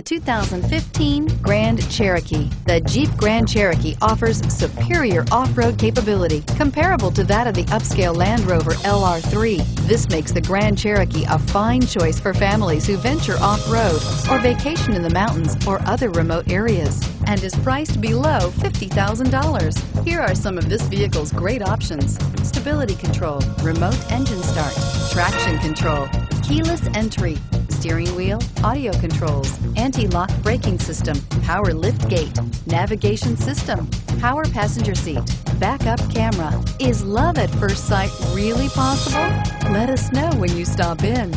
The 2015 Grand Cherokee. The Jeep Grand Cherokee offers superior off-road capability comparable to that of the upscale Land Rover LR3. This makes the Grand Cherokee a fine choice for families who venture off-road or vacation in the mountains or other remote areas and is priced below $50,000. Here are some of this vehicle's great options. Stability control, remote engine start, traction control, keyless entry, steering wheel, audio controls, anti-lock braking system, power lift gate, navigation system, power passenger seat, backup camera. Is love at first sight really possible? Let us know when you stop in.